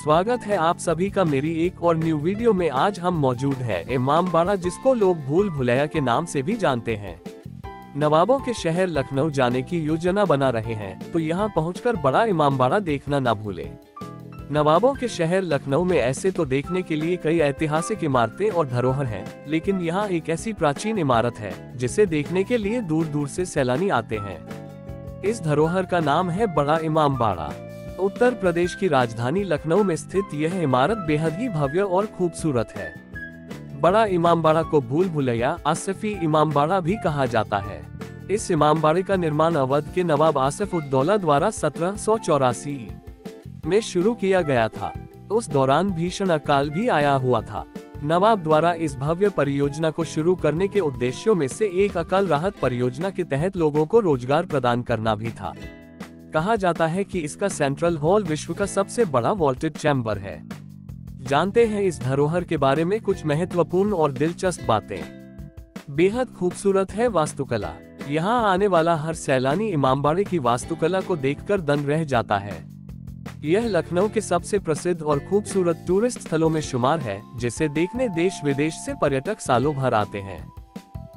स्वागत है आप सभी का मेरी एक और न्यू वीडियो में आज हम मौजूद है इमाम बाड़ा जिसको लोग भूल भुलैया के नाम से भी जानते हैं। नवाबों के शहर लखनऊ जाने की योजना बना रहे हैं तो यहाँ पहुंचकर बड़ा इमाम बाड़ा देखना न भूले। नवाबों के शहर लखनऊ में ऐसे तो देखने के लिए कई ऐतिहासिक इमारतें और धरोहर हैं, लेकिन यहाँ एक ऐसी प्राचीन इमारत है जिसे देखने के लिए दूर दूर से सैलानी आते हैं। इस धरोहर का नाम है बड़ा इमाम बाड़ा उत्तर प्रदेश की राजधानी लखनऊ में स्थित यह इमारत बेहद ही भव्य और खूबसूरत है। बड़ा इमामबाड़ा को भूल भुलैया, आसफी इमामबाड़ा भी कहा जाता है। इस इमामबाड़े का निर्माण अवध के नवाब आसिफ उद्दौला द्वारा सत्रह सौ चौरासी में शुरू किया गया था। उस दौरान भीषण अकाल भी आया हुआ था। नवाब द्वारा इस भव्य परियोजना को शुरू करने के उद्देश्यों में से एक अकाल राहत परियोजना के तहत लोगों को रोज़गार प्रदान करना भी था। कहा जाता है कि इसका सेंट्रल हॉल विश्व का सबसे बड़ा वॉल्टेड चैम्बर है। जानते हैं इस धरोहर के बारे में कुछ महत्वपूर्ण और दिलचस्प बातें। बेहद खूबसूरत है वास्तुकला। यहाँ आने वाला हर सैलानी इमामबाड़े की वास्तुकला को देखकर दंग रह जाता है। यह लखनऊ के सबसे प्रसिद्ध और खूबसूरत टूरिस्ट स्थलों में शुमार है, जिसे देखने देश विदेश से पर्यटक सालों भर आते हैं।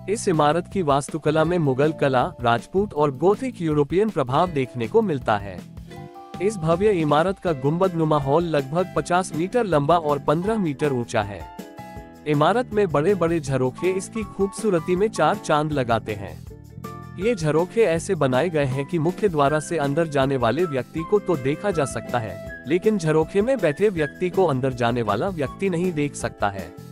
इस इमारत की वास्तुकला में मुगल कला, राजपूत और गोथिक यूरोपियन प्रभाव देखने को मिलता है। इस भव्य इमारत का गुंबद नुमा हॉल लगभग 50 मीटर लंबा और 15 मीटर ऊँचा है। इमारत में बड़े बड़े झरोखे इसकी खूबसूरती में चार चाँद लगाते हैं। ये झरोखे ऐसे बनाए गए हैं कि मुख्य द्वारा से अंदर जाने वाले व्यक्ति को तो देखा जा सकता है, लेकिन झरोखे में बैठे व्यक्ति को अंदर जाने वाला व्यक्ति नहीं देख सकता है।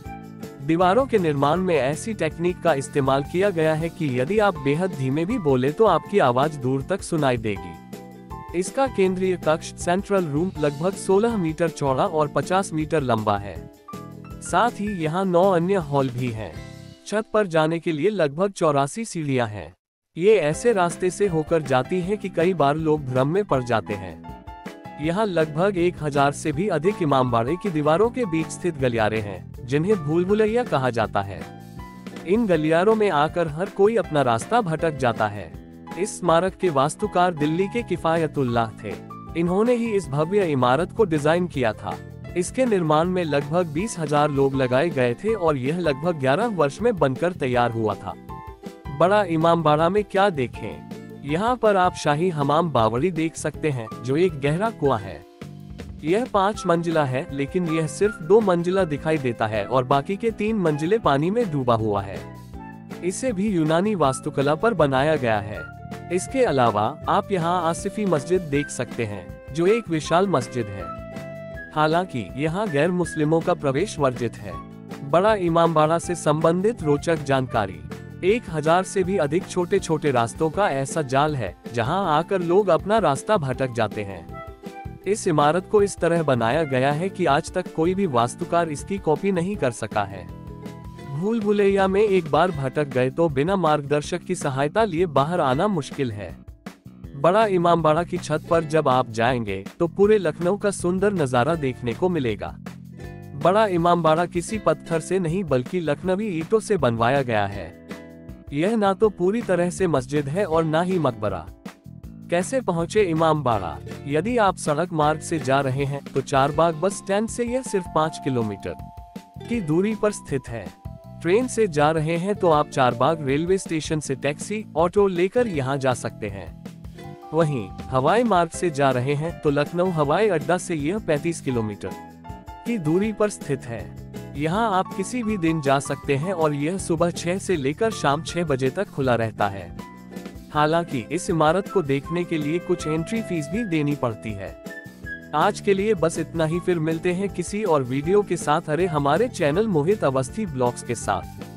दीवारों के निर्माण में ऐसी टेक्निक का इस्तेमाल किया गया है कि यदि आप बेहद धीमे भी बोले तो आपकी आवाज़ दूर तक सुनाई देगी। इसका केंद्रीय कक्ष सेंट्रल रूम लगभग 16 मीटर चौड़ा और 50 मीटर लंबा है। साथ ही यहाँ नौ अन्य हॉल भी हैं। छत पर जाने के लिए लगभग चौरासी सीढ़ियाँ हैं। ये ऐसे रास्ते से होकर जाती हैं कि कई बार लोग भ्रम में पड़ जाते हैं। यहाँ लगभग एक हज़ार से भी अधिक इमामबाड़े की दीवारों के बीच स्थित गलियारे हैं, जिन्हें भूल भुलैया कहा जाता है। इन गलियारों में आकर हर कोई अपना रास्ता भटक जाता है। इस स्मारक के वास्तुकार दिल्ली के किफायतुल्लाह थे। इन्होंने ही इस भव्य इमारत को डिज़ाइन किया था। इसके निर्माण में लगभग बीस हज़ार लोग लगाए गए थे और यह लगभग ग्यारह वर्ष में बनकर तैयार हुआ था। बड़ा इमाम बाड़ा में क्या देखें? यहाँ पर आप शाही हमाम बावड़ी देख सकते हैं, जो एक गहरा कुआ है। यह पाँच मंजिला है, लेकिन यह सिर्फ़ दो मंजिला दिखाई देता है और बाकी के तीन मंजिले पानी में डूबा हुआ है। इसे भी यूनानी वास्तुकला पर बनाया गया है। इसके अलावा, आप यहाँ आसिफी मस्जिद देख सकते हैं, जो एक विशाल मस्जिद है। हालाँकि, यहाँ गैर मुस्लिमों का प्रवेश वर्जित है। बड़ा इमामबाड़ा से संबंधित रोचक जानकारी। एक हज़ार से भी अधिक छोटे छोटे रास्तों का ऐसा जाल है, जहाँ आकर लोग अपना रास्ता भटक जाते हैं। इस इमारत को इस तरह बनाया गया है कि आज तक कोई भी वास्तुकार इसकी कॉपी नहीं कर सका है। भूल भुलैया में एक बार भटक गए तो बिना मार्गदर्शक की सहायता लिए बाहर आना मुश्किल है। बड़ा इमामबाड़ा की छत पर जब आप जाएँगे तो पूरे लखनऊ का सुंदर नज़ारा देखने को मिलेगा। बड़ा इमामबाड़ा किसी पत्थर से नहीं बल्कि लखनवी ईटों से बनवाया गया है। यह ना तो पूरी तरह से मस्जिद है और ना ही मकबरा। कैसे पहुँचे इमाम बाड़ा? यदि आप सड़क मार्ग से जा रहे हैं तो चार बाग बस स्टैंड से यह सिर्फ़ पाँच किलोमीटर की दूरी पर स्थित है। ट्रेन से जा रहे हैं तो आप चार बाग रेलवे स्टेशन से टैक्सी, ऑटो लेकर यहाँ जा सकते हैं। वहीं, हवाई मार्ग से जा रहे हैं तो लखनऊ हवाई अड्डा से यह 35 किलोमीटर की दूरी पर स्थित है। यहाँ आप किसी भी दिन जा सकते हैं और यह सुबह छह से लेकर शाम छह बजे तक खुला रहता है। हालाँकि, इस इमारत को देखने के लिए कुछ एंट्री फ़ीस भी देनी पड़ती है। आज के लिए बस इतना ही, फिर मिलते हैं किसी और वीडियो के साथ। अरे, हमारे चैनल मोहित अवस्थी ब्लॉग्स के साथ।